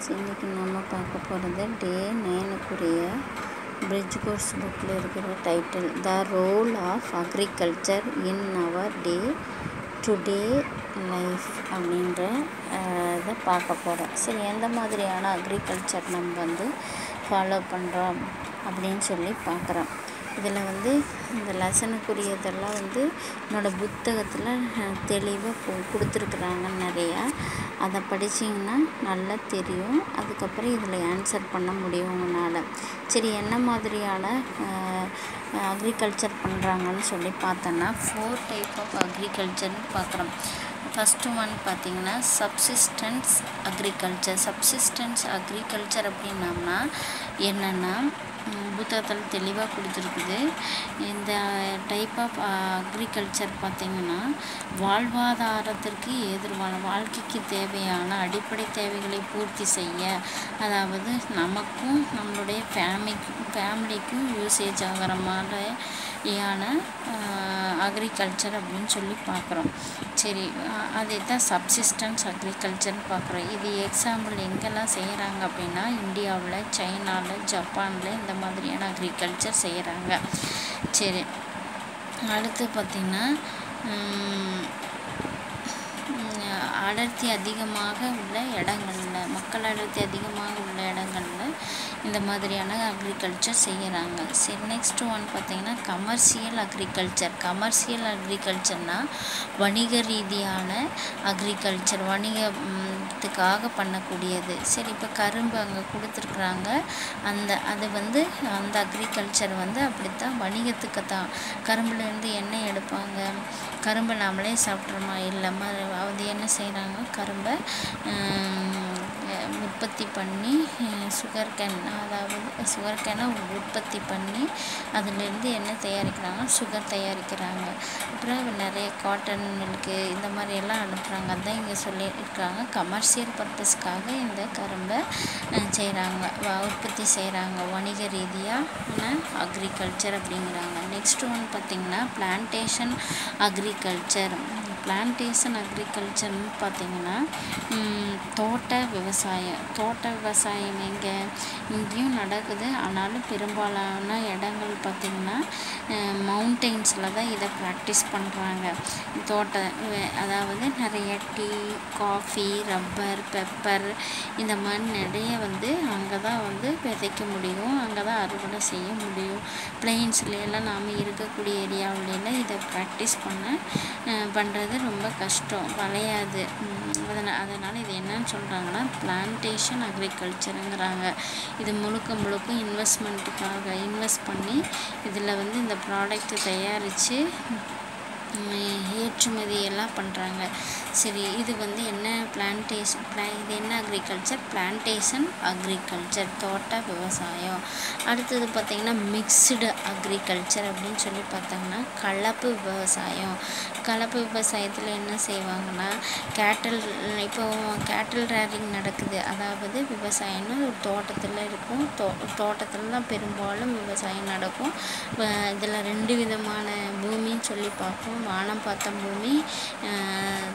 Friends இன்றைக்கி நம்ம பார்க்க போகிறது டே நைனுக்குரிய பிரிட்ஜ் கோர்ஸ் புக்கில் இருக்கிற title the role of agriculture in our day today life அப்படின்ற இதை பார்க்க போகிறோம் சரி எந்த மாதிரியான அக்ரிகல்ச்சர் நம்ம வந்து ஃபாலோ பண்ணுறோம் அப்படின்னு சொல்லி பார்க்குறோம். இதில் வந்து இந்த லெசனுக்குரியதெல்லாம் வந்து என்னோடய புத்தகத்தில் தெளிவாக கொடுத்துருக்குறாங்க நிறையா. அதை படிச்சிங்கன்னா நல்லா தெரியும். அதுக்கப்புறம் இதில் ஆன்சர் பண்ண முடியும் உங்களால். சரி என்ன மாதிரியான அக்ரிகல்ச்சர் பண்ணுறாங்கன்னு சொல்லி பார்த்தோன்னா ஃபோர் டைப் ஆஃப் அக்ரிகல்ச்சர்னு பார்க்குறோம். ஃபஸ்ட்டு ஒன் பார்த்திங்கன்னா சப்சிஸ்டன்ஸ் அக்ரிகல்ச்சர் சப்சிஸ்டன்ஸ் அக்ரிகல்ச்சர் அப்படின்னம்னா என்னென்னா புத்தகத்தில் தெளிவாக கொடுத்துருக்குது. இந்த டைப் ஆஃப் அக்ரிகல்ச்சர் பார்த்திங்கன்னா வாழ்வாதாரத்திற்கு எதிர்வான வாழ்க்கைக்கு தேவையான அடிப்படை தேவைகளை பூர்த்தி செய்ய அதாவது நமக்கும் நம்மளுடைய ஃபேமிலி ஃபேமிலிக்கும் யூசேஜ் ஆகிற மாதிரி யான அக்ரிகல்ச்சர் அப்படின்னு சொல்லி பார்க்குறோம். சரி அதே தான் சப்சிஸ்டன்ஸ் அக்ரிகல்ச்சர்னு பார்க்குறோம். இது எக்ஸாம்பிள் எங்கெல்லாம் செய்கிறாங்க அப்படின்னா இந்தியாவில் சைனாவில் ஜப்பானில் இந்த மாதிரியான அக்ரிகல்ச்சர் செய்கிறாங்க சரி அடுத்து பார்த்திங்கன்னா அடர்த்தி அதிகமாக உள்ள இடங்களில் மக்கள் அடர்த்தி அதிகமாக உள்ள இடங்களில் இந்த மாதிரியான அக்ரிகல்ச்சர் செய்கிறாங்க சரி நெக்ஸ்ட் ஒன் பார்த்திங்கன்னா கமர்ஷியல் அக்ரிகல்ச்சர் கமர்ஷியல் அக்ரிகல்ச்சர்னால் வணிக ரீதியான அக்ரிகல்ச்சர் வணிகத்துக்காக பண்ணக்கூடியது. சரி இப்போ கரும்பு அங்கே கொடுத்துருக்குறாங்க. அந்த அது வந்து அந்த அக்ரிகல்ச்சர் வந்து அப்படித்தான் வணிகத்துக்கு தான். கரும்புலேருந்து எண்ணெய் எடுப்பாங்க. கரும்பை நாமளே சாப்பிட்றோமா? இல்லாமல் அது என்ன செய்கிறாங்க கரும்பை உற்பத்தி பண்ணி சுகர் கேன் அதாவது சுகர் கேனை உற்பத்தி பண்ணி அதிலேருந்து என்ன தயாரிக்கிறாங்க? சுகர் தயாரிக்கிறாங்க. அப்புறம் நிறைய காட்டன் மில்க்கு இந்த மாதிரி எல்லாம் அனுப்புகிறாங்க அதான் இங்கே சொல்லியிருக்காங்க. கமர்ஷியல் பர்பஸ்க்காக இந்த கரும்பை செய்கிறாங்க உற்பத்தி செய்கிறாங்க வணிக ரீதியாக அக்ரிகல்ச்சர் அப்படிங்கிறாங்க. நெக்ஸ்ட் ஒன் பார்த்திங்கன்னா பிளான்டேஷன் அக்ரிகல்ச்சர் பிளான்டேஷன் அக்ரிகல்ச்சர்னு பார்த்திங்கன்னா தோட்ட விவசாயம். தோட்ட விவசாயம் எங்கே? இங்கேயும் நடக்குது. ஆனாலும் பெரும்பாலான இடங்கள் பார்த்திங்கன்னா மவுண்டெயின்ஸில் தான் இதை ப்ராக்டிஸ் பண்ணுறாங்க தோட்ட அதாவது நிறைய டீ காஃபி ரப்பர் பெப்பர் இந்த மாதிரி நிறைய வந்து அங்கே தான் வந்து விதைக்க முடியும். அங்கே தான் அறுவடை செய்ய முடியும். பிளெயின்ஸ்லாம் நாம் இருக்கக்கூடிய ஏரியாவிலாம் இதை ப்ராக்டிஸ் பண்ண பண்ணுறது ரொம்ப கஷ்டம் வளையாது. அதனால் அதனால் இது என்னன்னு சொல்கிறாங்கன்னா பிளான்டேஷன் அக்ரிகல்ச்சருங்கிறாங்க இது முழுக்க முழுக்க இன்வெஸ்ட்மெண்ட்டுக்காக இன்வெஸ்ட் பண்ணி இதில் வந்து இந்த ப்ராடக்ட் தயாரித்து ஏற்றுமதி எல்லாம் பண்ணுறாங்க சரி இது வந்து என்ன பிளான்டேஷன் பிளா இது என்ன அக்ரிகல்ச்சர் பிளான்டேஷன் அக்ரிகல்ச்சர் தோட்ட விவசாயம். அடுத்தது பார்த்திங்கன்னா மிக்ஸ்டு அக்ரிகல்ச்சர் அப்படின்னு சொல்லி பார்த்தாங்கன்னா கலப்பு விவசாயம். கலப்பு விவசாயத்தில் என்ன செய்வாங்கன்னா கேட்டல் இப்போ கேட்டல் ரேரிங் நடக்குது. அதாவது விவசாயம்னா ஒரு தோட்டத்தில் இருக்கும். தோ தோட்டத்தில் தான் பெரும்பாலும் விவசாயம் நடக்கும். இதில் ரெண்டு விதமான பூமின்னு சொல்லி பார்ப்போம். வானம் பார்த்த பூமி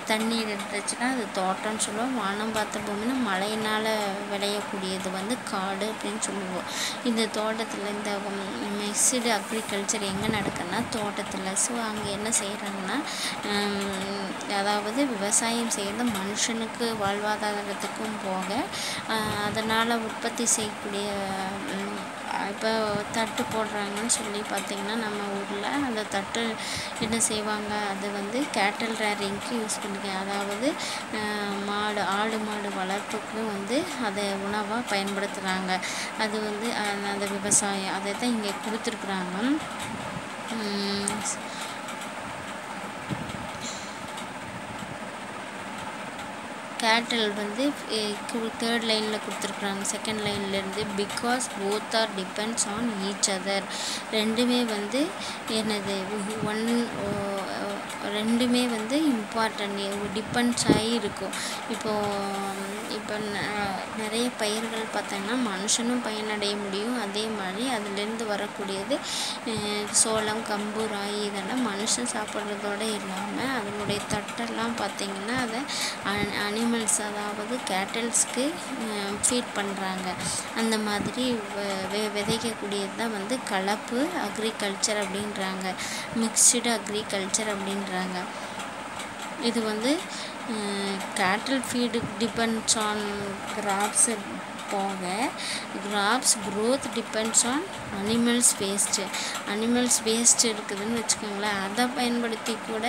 தண்ணீர் இருந்துச்சுன்னா அது தோட்டம்னு சொல்லுவோம். வானம் பார்த்த பூமினா மழையினால் விளையக்கூடியது வந்து காடு அப்படின்னு சொல்லுவோம். இந்த தோட்டத்தில் இந்த மிக்சடு அக்ரிகல்ச்சர் எங்கே நடக்குதுன்னா தோட்டத்தில். ஸோ அங்கே என்ன செய்கிறாங்கன்னா அதாவது விவசாயம் செய்கிறது மனுஷனுக்கு வாழ்வாதாரத்துக்கும் போக அதனால் உற்பத்தி செய்யக்கூடிய இப்போ தட்டு போடுறாங்கன்னு சொல்லி பார்த்திங்கன்னா நம்ம ஊரில் அந்த தட்டு என்ன செய்வாங்க? அது வந்து கேட்டல் ரேரிங்க்கு யூஸ் பண்ணிக்க அதாவது மாடு ஆடு மாடு வளர்ப்புக்கு வந்து அதை உணவாக பயன்படுத்துகிறாங்க அது வந்து அந்த விவசாயம் அதை தான் இங்கே கொடுத்துருக்குறாங்க. கேட்டல் வந்து தேர்ட் லைனில் கொடுத்துருக்குறாங்க. Second லைன்லேருந்து because both are depends on each other ரெண்டுமே வந்து என்னது ஒன் ரெண்டுமே வந்து இம்பார்ட்டன்ட் டிபெண்ட்ஸ் ஆகி இருக்கும். இப்போது இப்போ நிறைய பயிர்கள் பார்த்தோன்னா மனுஷனும் பயனடைய முடியும். அதே மாதிரி அதுலேருந்து வரக்கூடியது சோளம் கம்பு ராகி இதெல்லாம் மனுஷன் சாப்பிட்றதோட இல்லாமல் அதனுடைய தட்டெல்லாம் பார்த்திங்கன்னா அதை அனிமல்ஸ் அதாவது கேட்டல்ஸ்க்கு ஃபீட் பண்ணுறாங்க அந்த மாதிரி விதைக்கக்கூடியது தான் வந்து கலப்பு அக்ரிகல்ச்சர் அப்படின்றாங்க. மிக்சடு அக்ரிகல்ச்சர் அப்படின்றாங்க. இது வந்து cattle feed depends on crops போக crops growth depends on animals waste animals waste இருக்குதுன்னு வச்சுக்கோங்களேன். அதை பயன்படுத்தி கூட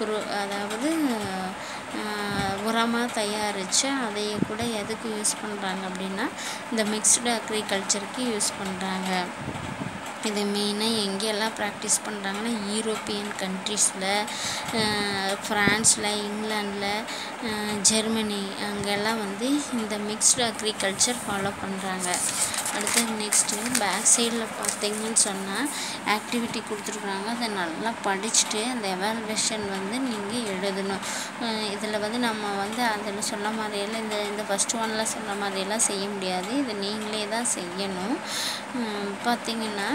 குரோ அதாவது உரமாக தயாரித்து அதையே கூட எதுக்கு யூஸ் பண்ணுறாங்க அப்படின்னா இந்த மிக்ஸ்டு அக்ரிகல்ச்சருக்கு யூஸ் பண்ணுறாங்க இது மெயினாக எங்கெல்லாம் ப்ராக்டிஸ் பண்ணுறாங்கன்னா யூரோப்பியன் கண்ட்ரீஸில் ஃப்ரான்ஸில் இங்கிலாண்டில் ஜெர்மனி அங்கெல்லாம் வந்து இந்த மிக்ஸ்டு அக்ரிகல்ச்சர் ஃபாலோ பண்ணுறாங்க அடுத்து நெக்ஸ்ட்டு பேக் சைடில் பார்த்தீங்கன்னு சொன்னால் ஆக்டிவிட்டி கொடுத்துருக்குறாங்க. அதை நல்லா படிச்சுட்டு அந்த எவால்வேஷன் வந்து நீங்கள் எழுதணும். இதில் வந்து நம்ம வந்து அதில் சொன்ன மாதிரியெல்லாம் இந்த இந்த ஃபஸ்ட் ஒனில் சொன்ன மாதிரியெல்லாம் செய்ய முடியாது. இதை நீங்களே தான் செய்யணும். பார்த்தீங்கன்னா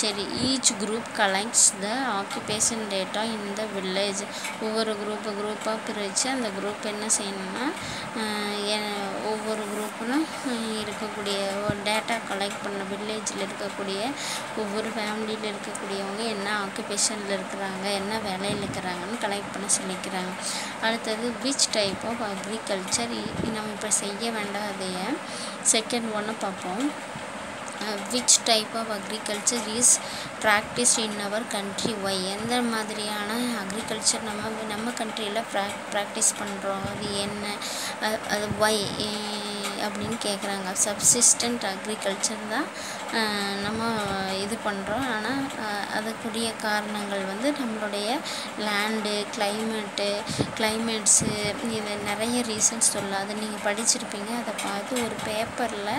சரி Each group collects the occupation data in the village ஒவ்வொரு குரூப்பு குரூப்பாக பிரித்து அந்த குரூப் என்ன செய்யணும்னா ஒவ்வொரு குரூப்பும் இருக்கக்கூடிய டேட்டா கலெக்ட் பண்ண வில்லேஜில் இருக்கக்கூடிய ஒவ்வொரு ஃபேமிலியில் இருக்கக்கூடியவங்க என்ன ஆக்குபேஷனில் இருக்கிறாங்க என்ன வேலையில் இருக்கிறாங்கன்னு கலெக்ட் பண்ண சொல்லிக்கிறாங்க. அடுத்தது விச் டைப் ஆஃப் அக்ரிகல்ச்சர் நம்ம இப்போ செய்ய வேண்டாதைய செகண்ட் ஒன்று பார்ப்போம். Which type of agriculture is practice in our country why எந்த மாதிரியான அக்ரிகல்ச்சர் நம்ம நம்ம கண்ட்ரியில் ப்ரா ப்ராக்டிஸ் பண்ணுறோம் அது என்ன? அது ஒய் அப்படின்னு கேட்குறாங்க சப்சிஸ்டன்ட் அக்ரிகல்ச்சர் தான் நம்ம இது பண்ணுறோம் ஆனால் அதுக்குரிய காரணங்கள் வந்து நம்மளுடைய லேண்டு கிளைமேட்டு கிளைமேட்ஸு இது நிறைய ரீசன்ஸ் சொல்லலாம் அதை நீங்கள் படிச்சிருப்பீங்க. அதை பார்த்து ஒரு பேப்பரில்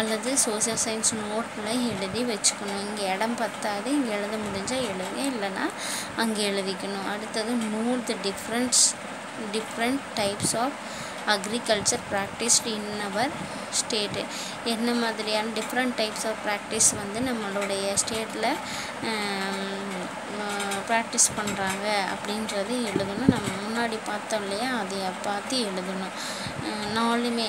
அல்லது சோசியல் சயின்ஸ் நோட்டில் எழுதி வச்சுக்கணும். இங்கே இடம் பத்தாது இங்கே எழுத முடிஞ்சால் எழுதுங்க. இல்லைன்னா அங்கே எழுதிக்கணும். அடுத்தது நூறு the differents different types of agriculture practised in our state என்ன மாதிரியான டிஃப்ரெண்ட் டைப்ஸ் ஆஃப் ப்ராக்டிஸ் வந்து நம்மளுடைய ஸ்டேட்டில் ப்ராக்டிஸ் பண்ணுறாங்க அப்படின்றது எழுதணும். நம்ம முன்னாடி பார்த்தோம் இல்லையா? அதை பார்த்து எழுதணும். நாலுமே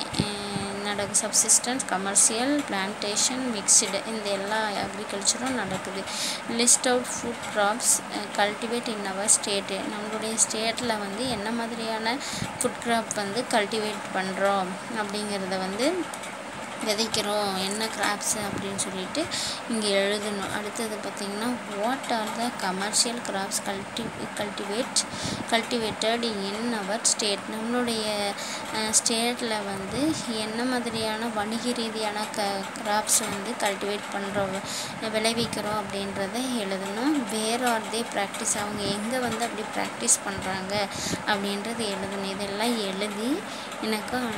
நடக்கும் சப்சிஸ்டன்ஸ் கமர்ஷியல் பிளான்டேஷன் மிக்சடு இந்த எல்லா அக்ரிகல்ச்சரும் நடக்குது. List out food crops cultivate in our state நம்மளுடைய ஸ்டேட்டில் வந்து என்ன மாதிரியான ஃபுட் க்ராப் வந்து கல்டிவேட் பண்ணுறோம் அப்படிங்கிறத வந்து விதைக்கிறோம் என்ன கிராப்ஸு அப்படின்னு சொல்லிட்டு இங்கே எழுதணும். அடுத்தது பார்த்திங்கன்னா what are the commercial crops culti cultivate cultivated in our state நம்மளுடைய ஸ்டேட்டில் வந்து என்ன மாதிரியான வணிக ரீதியான க கிராப்ஸ் வந்து கல்டிவேட் பண்ணுறோம் விளைவிக்கிறோம் அப்படின்றத எழுதணும். வேர் ஆர் தே ப்ராக்டிஸ் அவங்க எங்கே வந்து அப்படி ப்ராக்டிஸ் பண்ணுறாங்க அப்படின்றது எழுதணும். இதெல்லாம் எழுதி எனக்கு